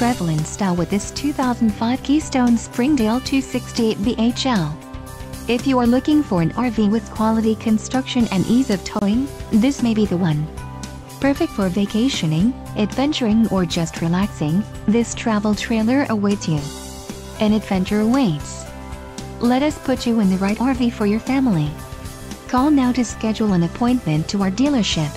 travel in style with this 2005 Keystone Springdale 268 BHL. If you are looking for an RV with quality construction and ease of towing, this may be the one. Perfect for vacationing, adventuring or just relaxing, this travel trailer awaits you. An adventure awaits. Let us put you in the right RV for your family. Call now to schedule an appointment to our dealership.